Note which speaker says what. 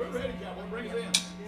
Speaker 1: We're ready, Cowboy. Bring us in.